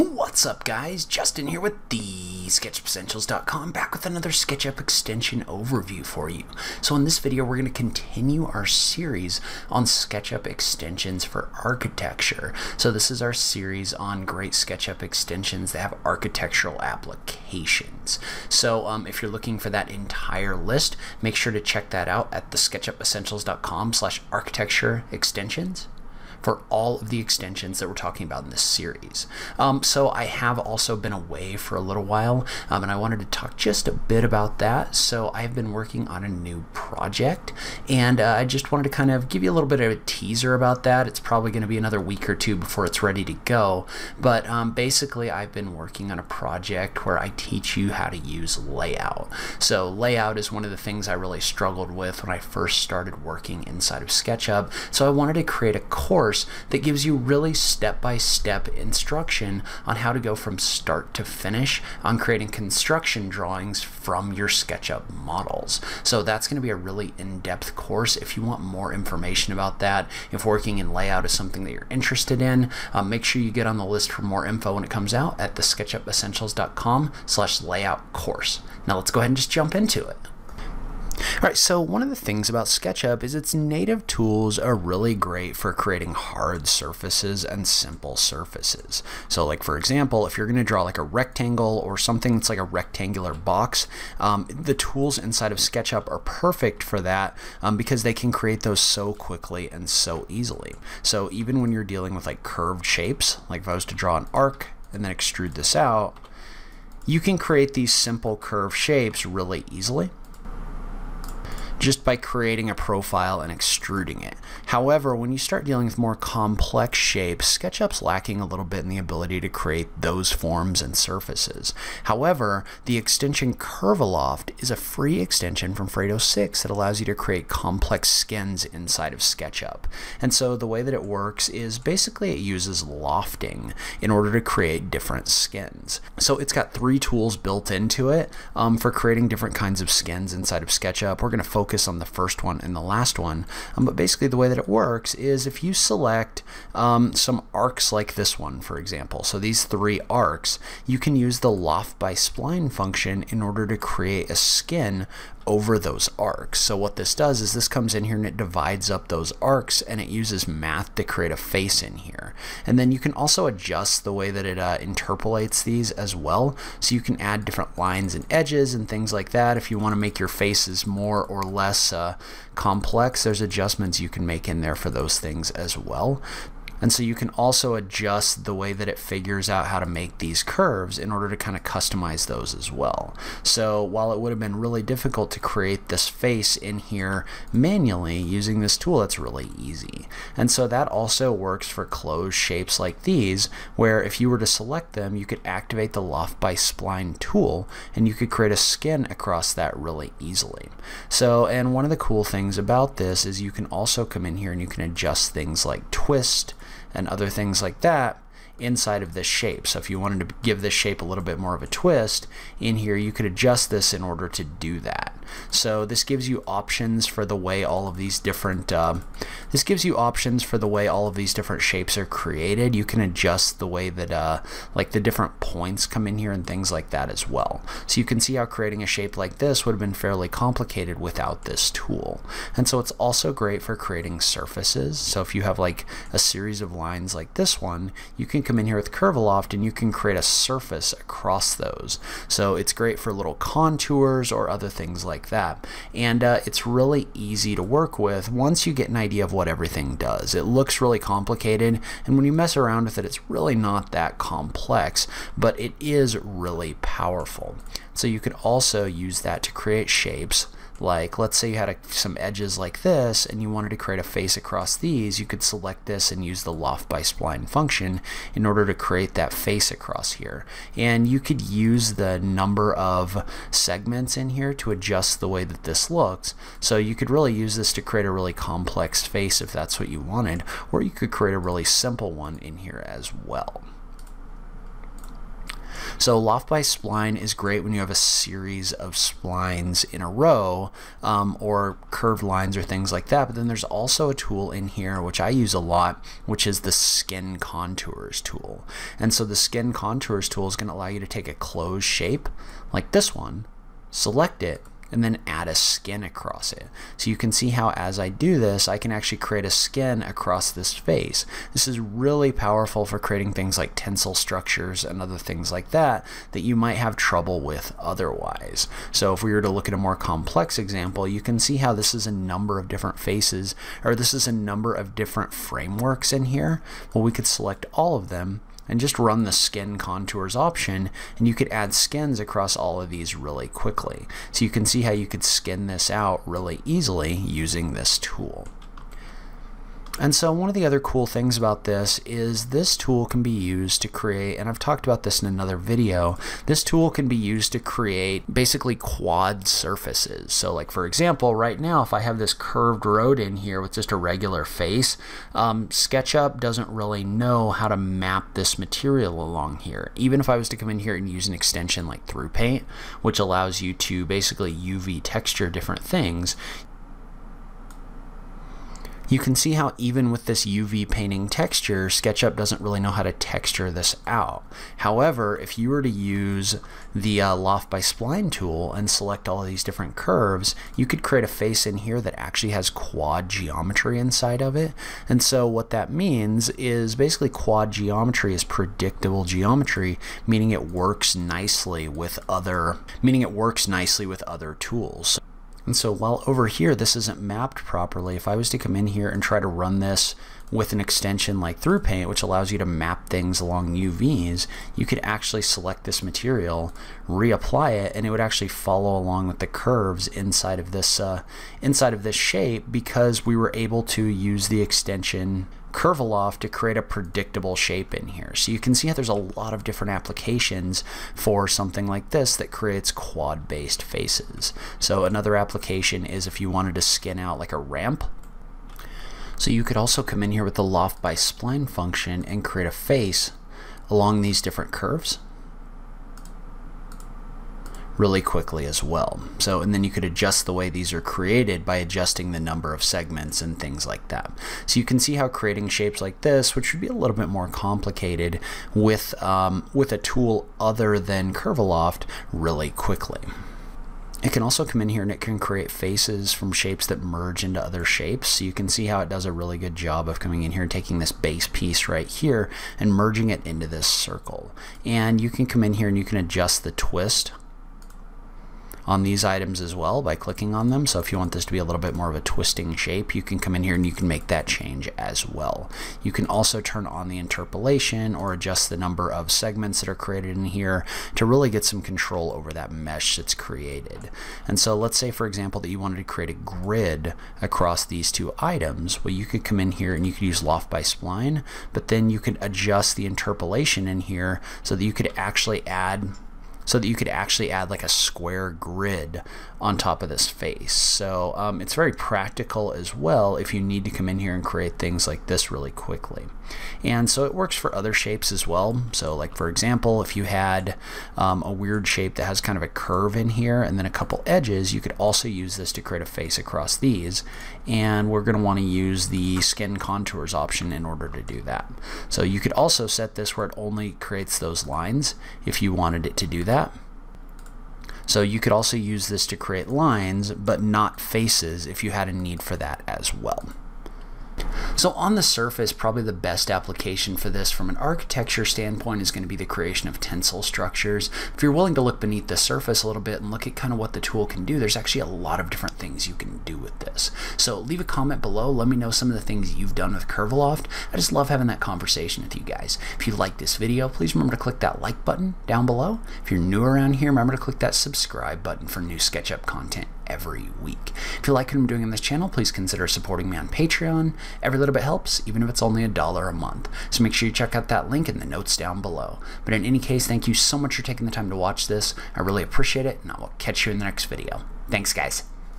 What's up guys? Justin here with the SketchUpEssentials.com back with another SketchUp extension overview for you. So in this video we're going to continue our series on SketchUp extensions for architecture. So this is our series on great SketchUp extensions that have architectural applications. So um, if you're looking for that entire list, make sure to check that out at the SketchUpEssentials.com slash architecture extensions for all of the extensions that we're talking about in this series. Um, so I have also been away for a little while um, and I wanted to talk just a bit about that. So I've been working on a new project and uh, I just wanted to kind of give you a little bit of a teaser about that. It's probably going to be another week or two before it's ready to go. But um, basically I've been working on a project where I teach you how to use layout. So layout is one of the things I really struggled with when I first started working inside of SketchUp. So I wanted to create a course course that gives you really step-by-step -step instruction on how to go from start to finish on creating construction drawings from your SketchUp models. So that's going to be a really in-depth course. If you want more information about that, if working in layout is something that you're interested in, um, make sure you get on the list for more info when it comes out at the sketchupessentials.com slash layout course. Now let's go ahead and just jump into it. Alright, so one of the things about SketchUp is its native tools are really great for creating hard surfaces and simple surfaces. So like for example, if you're going to draw like a rectangle or something that's like a rectangular box, um, the tools inside of SketchUp are perfect for that um, because they can create those so quickly and so easily. So even when you're dealing with like curved shapes, like if I was to draw an arc and then extrude this out, you can create these simple curved shapes really easily just by creating a profile and extruding it. However, when you start dealing with more complex shapes, SketchUp's lacking a little bit in the ability to create those forms and surfaces. However, the extension Curviloft is a free extension from Fredo 6 that allows you to create complex skins inside of SketchUp. And so the way that it works is basically it uses lofting in order to create different skins. So it's got three tools built into it um, for creating different kinds of skins inside of SketchUp. We're going to focus focus on the first one and the last one. Um, but basically the way that it works is if you select um, some arcs like this one, for example, so these three arcs, you can use the loft by spline function in order to create a skin over those arcs. So what this does is this comes in here and it divides up those arcs and it uses math to create a face in here. And then you can also adjust the way that it uh, interpolates these as well. So you can add different lines and edges and things like that. If you want to make your faces more or less uh, complex, there's adjustments you can make in there for those things as well. And so you can also adjust the way that it figures out how to make these curves in order to kind of customize those as well. So while it would have been really difficult to create this face in here manually using this tool, it's really easy. And so that also works for closed shapes like these, where if you were to select them, you could activate the Loft by Spline tool and you could create a skin across that really easily. So, and one of the cool things about this is you can also come in here and you can adjust things like twist, and other things like that inside of this shape. So if you wanted to give this shape a little bit more of a twist, in here you could adjust this in order to do that. So this gives you options for the way all of these different um, this gives you options for the way all of these different shapes are created. You can adjust the way that uh, like the different points come in here and things like that as well. So you can see how creating a shape like this would have been fairly complicated without this tool. And so it's also great for creating surfaces. So if you have like a series of lines like this one, you can come in here with Curviloft and you can create a surface across those. So it's great for little contours or other things like like that. And uh, it's really easy to work with once you get an idea of what everything does. It looks really complicated, and when you mess around with it, it's really not that complex, but it is really powerful. So you could also use that to create shapes like, let's say you had a, some edges like this and you wanted to create a face across these, you could select this and use the loft by spline function in order to create that face across here. And you could use the number of segments in here to adjust the way that this looks. So you could really use this to create a really complex face if that's what you wanted, or you could create a really simple one in here as well. So Loft by Spline is great when you have a series of splines in a row um, or curved lines or things like that. But then there's also a tool in here which I use a lot, which is the Skin Contours tool. And so the Skin Contours tool is going to allow you to take a closed shape like this one, select it, and then add a skin across it. So you can see how as I do this, I can actually create a skin across this face. This is really powerful for creating things like tensile structures and other things like that that you might have trouble with otherwise. So if we were to look at a more complex example, you can see how this is a number of different faces, or this is a number of different frameworks in here. Well, we could select all of them and just run the skin contours option and you could add skins across all of these really quickly. So you can see how you could skin this out really easily using this tool. And so one of the other cool things about this is this tool can be used to create, and I've talked about this in another video, this tool can be used to create basically quad surfaces. So like for example, right now if I have this curved road in here with just a regular face, um, SketchUp doesn't really know how to map this material along here. Even if I was to come in here and use an extension like ThruPaint, which allows you to basically UV texture different things, you can see how even with this UV painting texture, SketchUp doesn't really know how to texture this out. However, if you were to use the uh, Loft by Spline tool and select all these different curves, you could create a face in here that actually has quad geometry inside of it. And so what that means is basically quad geometry is predictable geometry, meaning it works nicely with other, meaning it works nicely with other tools. And so while over here this isn't mapped properly, if I was to come in here and try to run this with an extension like ThruPaint, which allows you to map things along UVs, you could actually select this material, reapply it, and it would actually follow along with the curves inside of this uh, inside of this shape because we were able to use the extension Curviloft to create a predictable shape in here. So you can see how there's a lot of different applications for something like this that creates quad-based faces. So another application is if you wanted to skin out like a ramp. So you could also come in here with the Loft by Spline function and create a face along these different curves really quickly as well. So, and then you could adjust the way these are created by adjusting the number of segments and things like that. So you can see how creating shapes like this, which would be a little bit more complicated with, um, with a tool other than Curviloft really quickly. It can also come in here and it can create faces from shapes that merge into other shapes. So you can see how it does a really good job of coming in here and taking this base piece right here and merging it into this circle. And you can come in here and you can adjust the twist on these items as well by clicking on them. So if you want this to be a little bit more of a twisting shape, you can come in here and you can make that change as well. You can also turn on the interpolation or adjust the number of segments that are created in here to really get some control over that mesh that's created. And so let's say, for example, that you wanted to create a grid across these two items. Well, you could come in here and you could use Loft by Spline, but then you could adjust the interpolation in here so that you could actually add so that you could actually add like a square grid on top of this face. So um, it's very practical as well if you need to come in here and create things like this really quickly. And so it works for other shapes as well. So like for example, if you had um, a weird shape that has kind of a curve in here and then a couple edges, you could also use this to create a face across these. And we're going to want to use the skin contours option in order to do that. So you could also set this where it only creates those lines if you wanted it to do that. So you could also use this to create lines, but not faces if you had a need for that as well. So on the surface, probably the best application for this from an architecture standpoint is going to be the creation of tensile structures. If you're willing to look beneath the surface a little bit and look at kind of what the tool can do, there's actually a lot of different things you can do with this. So leave a comment below. Let me know some of the things you've done with Curviloft. I just love having that conversation with you guys. If you like this video, please remember to click that like button down below. If you're new around here, remember to click that subscribe button for new SketchUp content every week. If you like what I'm doing on this channel, please consider supporting me on Patreon. Every little bit helps, even if it's only a dollar a month. So make sure you check out that link in the notes down below. But in any case, thank you so much for taking the time to watch this. I really appreciate it, and I will catch you in the next video. Thanks, guys.